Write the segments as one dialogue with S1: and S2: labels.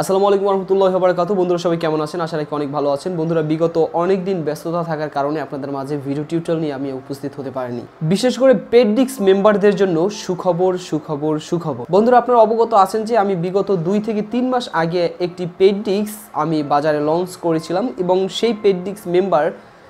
S1: আসসালামু আলাইকুম রহমতুল্লাহ বারাকাত বন্ধুরা সবাই কেমন আছেন? আশা রাখি অনেক ভালো আছেন। বন্ধুরা, বিগত অনেক দিন ব্যস্ততা থাকার কারণে আপনাদের মাঝে ভিডিও টিউটোরিয়াল নিয়ে আমি উপস্থিত হতে পারিনি। বিশেষ করে পেডিক্স মেম্বারদের জন্য সুখবর সুখবর সুখবর। বন্ধুরা, আপনারা অবগত আছেন যে আমি বিগত দুই থেকে তিন মাস আগে একটি পেডিক্স আমি বাজারে লঞ্চ করেছিলাম এবং সেই পেডিক্স মেম্বার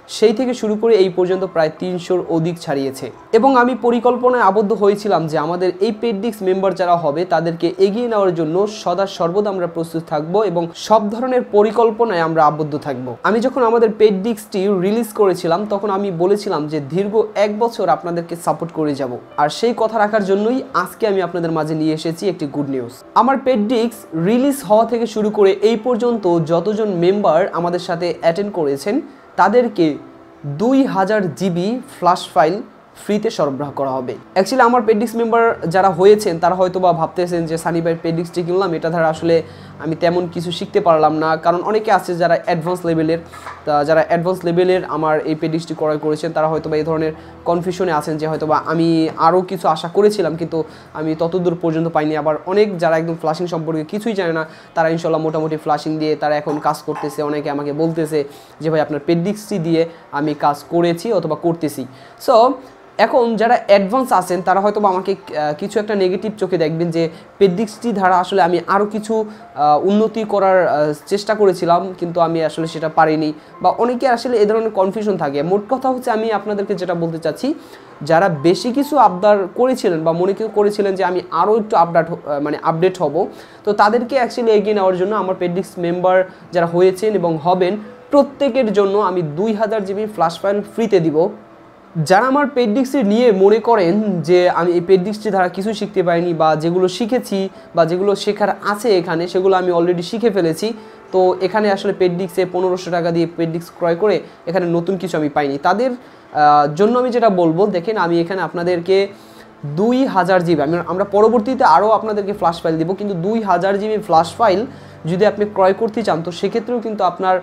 S1: সেই থেকে শুরু করে এই পর্যন্ত প্রায় তিনশোর অধিক ছাড়িয়েছে। এবং আমি পরিকল্পনায় আবদ্ধ হয়েছিলাম যে আমাদের এই পেডিক্স মেম্বার যারা হবে, তাদেরকে এগিয়ে নেওয়ার জন্য সদা সর্বদা আমরা প্রস্তুত থাকব এবং সব ধরনের পরিকল্পনায় আমরা আবদ্ধ থাকব। আমি যখন আমাদের পেডিক্সটি রিলিজ করেছিলাম, তখন আমি বলেছিলাম যে দীর্ঘ এক বছর আপনাদেরকে সাপোর্ট করে যাব। আর সেই কথা রাখার জন্যই আজকে আমি আপনাদের মাঝে নিয়ে এসেছি একটি গুড নিউজ আমার পেডিক্স রিলিজ হওয়া থেকে শুরু করে এই পর্যন্ত যতজন মেম্বার আমাদের সাথে অ্যাটেন্ড করেছেন তাদেরকে দুই হাজার জিবি ফ্ল্যাশ ফাইল ফ্রিতে সরবরাহ করা হবে। অ্যাকচুয়ালি আমার পেডিক্স মেম্বার যারা হয়েছেন, তারা হয়তো বা ভাবতেছেন যে, সানি ভাই পেডিক্সটি কিনলাম, এটা ধারা আসলে আমি তেমন কিছু শিখতে পারলাম না। কারণ অনেকে আছে যারা অ্যাডভান্স লেভেলের তা যারা অ্যাডভান্স লেভেলের আমার এই পেডিক্সটি ক্রয় করেছেন, তারা হয়তো বা এই ধরনের কনফিউশনে আছেন যে হয়তো বা আমি আরও কিছু আশা করেছিলাম, কিন্তু আমি ততদূর পর্যন্ত পাইনি। আবার অনেক যারা একদম ফ্লাশিং সম্পর্কে কিছুই জানে না, তারা ইনশাল্লাহ মোটামুটি ফ্লাশিং দিয়ে তারা এখন কাজ করতেছে। অনেকে আমাকে বলতেছে যে, ভাই, আপনার পেডিক্সটি দিয়ে আমি কাজ করেছি অথবা করতেছি। সো এখন যারা অ্যাডভান্স আছেন, তারা হয়তো আমাকে কিছু একটা নেগেটিভ চোখে দেখবেন যে পেডিক্সটি ধারা আসলে আমি আরও কিছু উন্নতি করার চেষ্টা করেছিলাম, কিন্তু আমি আসলে সেটা পারিনি। বা অনেকে আসলে এ ধরনের কনফিউশন থাকে। মোট কথা হচ্ছে আমি আপনাদেরকে যেটা বলতে চাচ্ছি, যারা বেশি কিছু আবদার করেছিলেন বা মনে কেউ করেছিলেন যে আমি আরও একটু আপডেট মানে আপডেট হব, তো তাদেরকে অ্যাকচুয়ালি এগিয়ে নেওয়ার জন্য আমার পেডিক্স মেম্বার যারা হয়েছেন এবং হবেন, প্রত্যেকের জন্য আমি দুই হাজার জিবি ফ্ল্যাশ ফাইল ফ্রিতে দিব। যারা আমার পেডিক্সটি নিয়ে মনে করেন যে আমি এই পেডিক্সটি দ্বারা কিছুই শিখতে পারিনি বা যেগুলো শিখেছি বা যেগুলো শেখার আছে এখানে, সেগুলো আমি অলরেডি শিখে ফেলেছি। তো এখানে আসলে পেডিক্সে পনেরোশো টাকা দিয়ে পেডিক্স ক্রয় করে এখানে নতুন কিছু আমি পাইনি। তাদের জন্য আমি যেটা বলব, দেখেন আমি এখানে আপনাদেরকে দুই হাজার জিবি, আমি আমরা পরবর্তীতে আরও আপনাদেরকে ফ্ল্যাশ ফাইল দিব, কিন্তু দুই হাজার জিবি ফ্ল্যাশ ফাইল যদি আপনি ক্রয় করতে চান, তো সেক্ষেত্রেও কিন্তু আপনার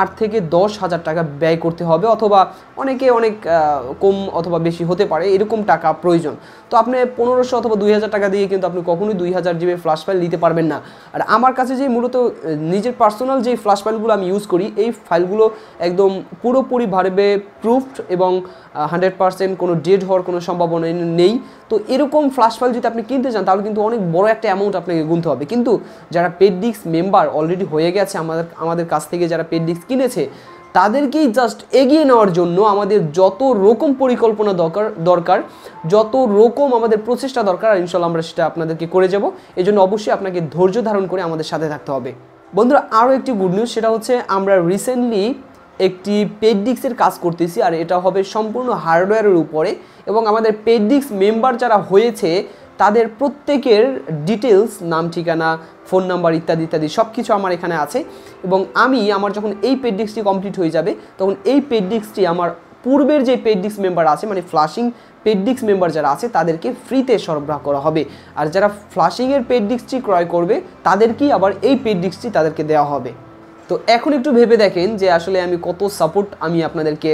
S1: আট থেকে দশ হাজার টাকা ব্যয় করতে হবে অথবা অনেকে অনেক কম অথবা বেশি হতে পারে, এরকম টাকা প্রয়োজন। তো আপনি পনেরোশো অথবা দুই হাজার টাকা দিয়ে কিন্তু আপনি কখনোই দুই হাজার জিবি ফ্ল্যাশ ফাইল নিতে পারবেন না। আর আমার কাছে যে মূলত নিজের পার্সোনাল যে ফ্ল্যাশ ফাইলগুলো আমি ইউজ করি, এই ফাইলগুলো একদম পুরোপুরিভাবে প্রুফড এবং হান্ড্রেড পার্সেন্ট কোনো ডেড হওয়ার কোনো সম্ভাবনা নেই। তো এরকম ফ্ল্যাশ ফাইল যদি আপনি কিনতে চান, তাহলে কিন্তু অনেক বড় একটা অ্যামাউন্ট আপনাকে গুনতে হবে। কিন্তু যারা পেডিক্স মেম্বার অলরেডি হয়ে গেছে আমাদের আমাদের কাছ থেকে, যারা পেডিক্স কিনেছে, তাদেরকেই জাস্ট এগিয়ে নেওয়ার জন্য আমাদের যত রকম পরিকল্পনা দরকার দরকার, যত রকম আমাদের প্রচেষ্টা দরকার, আর ইনশাল্লাহ আমরা সেটা আপনাদেরকে করে যাব। এই জন্য অবশ্যই আপনাকে ধৈর্য ধারণ করে আমাদের সাথে থাকতে হবে। বন্ধুরা, আরও একটি গুড নিউজ সেটা হচ্ছে আমরা রিসেন্টলি একটি পেডিক্সের কাজ করতেছি, আর এটা হবে সম্পূর্ণ হার্ডওয়্যারের উপরে এবং আমাদের পেডিক্স মেম্বার যারা হয়েছে তাদের প্রত্যেকের ডিটেলস নাম, ঠিকানা ফোন নাম্বার ইত্যাদি ইত্যাদি সব কিছু আমার এখানে আছে। এবং আমি আমার যখন এই পেডিক্সটি কমপ্লিট হয়ে যাবে, তখন এই পেডিক্সটি আমার পূর্বের যে পেডিক্স মেম্বার আছে মানে ফ্লাশিং পেডিক্স মেম্বার যারা আছে, তাদেরকে ফ্রিতে সরবরাহ করা হবে। আর যারা ফ্লাশিংয়ের পেডিক্সটি ক্রয় করবে, তাদেরকেই আবার এই পেডিক্সটি তাদেরকে দেওয়া হবে। তো এখন একটু ভেবে দেখেন যে আসলে আমি কত সাপোর্ট আমি আপনাদেরকে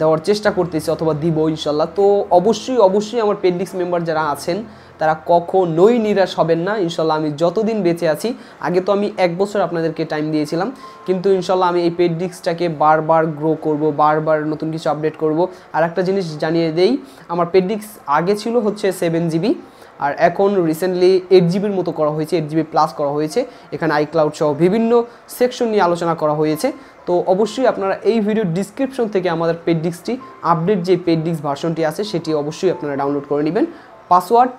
S1: দেওয়ার চেষ্টা করতেছি অথবা দিব ইনশাল্লাহ। তো অবশ্যই অবশ্যই আমার পেডিক্স মেম্বার যারা আছেন, তারা কখনোই নিরাশ হবেন না। ইনশাল্লাহ আমি যতদিন বেঁচে আছি, আগে তো আমি এক বছর আপনাদেরকে টাইম দিয়েছিলাম। কিন্তু ইনশাল্লাহ আমি এই পেডিক্সটাকে বারবার গ্রো করব, বারবার নতুন কিছু আপডেট করব। আর একটা জিনিস জানিয়ে দেই, আমার পেডিক্স আগে ছিল হচ্ছে সেভেন জিবি আর এখন রিসেন্টলি এইট জিবির মতো করা হয়েছে এইট জিবি প্লাস করা হয়েছে। এখানে আইক্লাউড সহ বিভিন্ন সেকশন নিয়ে আলোচনা করা হয়েছে। তো অবশ্যই আপনারা এই ভিডিও ডিসক্রিপশন থেকে আমাদের পেডডিক্সটি আপডেট যে পেডডিক্স ভার্সনটি আছে, সেটি অবশ্যই আপনারা ডাউনলোড করে নেবেন। পাসওয়ার্ড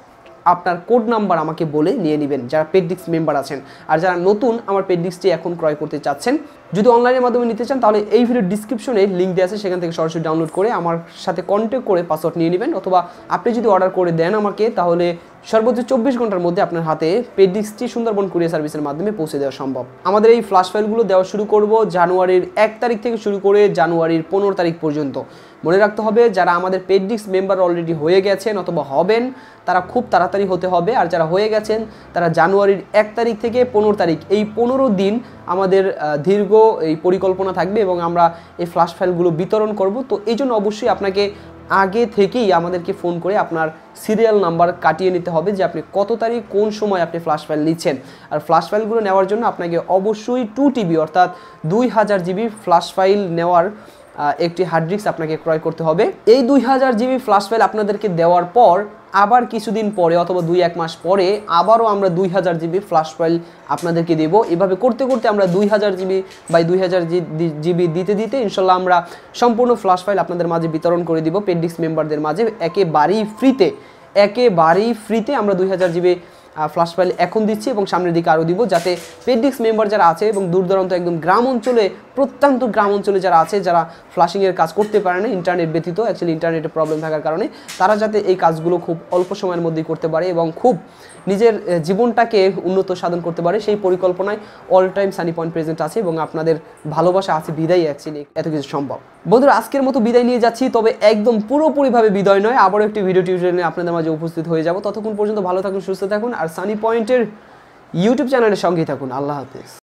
S1: আপনার কোড নাম্বার আমাকে বলে নিয়ে নেবেন, যারা পেডডিক্স মেম্বার আছেন। আর যারা নতুন আমার পেডডিক্সটি এখন ক্রয় করতে চাচ্ছেন, যদি অনলাইনের মাধ্যমে নিতে চান, তাহলে এই ভিডিও ডিসক্রিপশনে লিঙ্ক দেওয়া আছে, সেখান থেকে সরাসরি ডাউনলোড করে আমার সাথে কন্ট্যাক্ট করে পাসওয়ার্ড নিয়ে নেবেন। অথবা আপনি যদি অর্ডার করে দেন আমাকে, তাহলে সর্বোচ্চ চব্বিশ ঘণ্টার মধ্যে আপনার হাতে পেডিক্সটি সুন্দরবন কুরিয়ার সার্ভিসের মাধ্যমে পৌঁছে দেওয়া সম্ভব। আমাদের এই ফ্ল্যাশ ফাইলগুলো দেওয়া শুরু করব জানুয়ারির এক তারিখ থেকে শুরু করে জানুয়ারির পনেরো তারিখ পর্যন্ত। মনে রাখতে হবে, যারা আমাদের পেডিক্স মেম্বার অলরেডি হয়ে গেছেন অথবা হবেন, তারা খুব তাড়াতাড়ি হতে হবে। আর যারা হয়ে গেছেন, তারা জানুয়ারির এক তারিখ থেকে পনেরো তারিখ। এই পনেরো দিন আমাদের দীর্ঘ এই পরিকল্পনা থাকবে এবং আমরা এই ফ্ল্যাশ ফাইলগুলো বিতরণ করব। তো এই জন্য অবশ্যই আপনাকে আগে থেকেই আমাদেরকে ফোন করে আপনার সিরিয়াল নাম্বার কাটিয়ে নিতে হবে যে আপনি কত তারিখ, কোন সময় আপনি ফ্ল্যাশ ফাইল নিচ্ছেন। আর ফ্ল্যাশ ফাইলগুলো নেওয়ার জন্য আপনাকে অবশ্যই টু টিবি অর্থাৎ দুই হাজার জিবি ফ্ল্যাশ ফাইল নেওয়ার একটি হার্ড ডিস্ক আপনাকে ক্রয় করতে হবে। এই দুই হাজার জিবি ফ্ল্যাশ ফাইল আপনাদেরকে দেওয়ার পর আবার কিছুদিন পরে অথবা দুই এক মাস পরে আবারও আমরা দুই হাজার জিবি ফ্ল্যাশ ফাইল আপনাদেরকে দেব। এভাবে করতে করতে আমরা দুই হাজার জিবি বাই দুই হাজার জিবি দিতে দিতে ইনশাল্লাহ আমরা সম্পূর্ণ ফ্ল্যাশ ফাইল আপনাদের মাঝে বিতরণ করে দিব। পেডিক্স মেম্বারদের মাঝে একেবারেই ফ্রিতে একেবারেই ফ্রিতে আমরা দুই হাজার জিবি ফ্ল্যাশ ফাইল এখন দিচ্ছি এবং সামনের দিকে আরও দিব। যাতে পেডিক্স মেম্বার যারা আছে এবং দূর দূরান্ত একদম গ্রাম অঞ্চলে প্রত্যন্ত গ্রাম অঞ্চলে যারা আছে, যারা ফ্লাশিংয়ের কাজ করতে পারে না ইন্টারনেট ব্যতীত অ্যাকচুয়ালি ইন্টারনেটে প্রবলেম থাকার কারণে, তারা যাতে এই কাজগুলো খুব অল্প সময়ের মধ্যেই করতে পারে এবং খুব নিজের জীবনটাকে উন্নত সাধন করতে পারে, সেই পরিকল্পনায় all time sunny point present আছে এবং আপনাদের ভালোবাসা আছে, বিদায় অ্যাকচুয়ালি এত কিছু সম্ভব। বন্ধুরা, আজকের মতো বিদায় নিয়ে যাচ্ছি, তবে একদম পুরোপুরিভাবে বিদায় নয়, আবারও একটি ভিডিও টিউটোরিয়াল নিয়ে আপনাদের মাঝে উপস্থিত হয়ে যাব। ততক্ষণ পর্যন্ত ভালো থাকুন, সুস্থ থাকুন, আর সানি পয়েন্টের ইউটিউব চ্যানেলের সঙ্গেই থাকুন। আল্লাহ হাফিজ।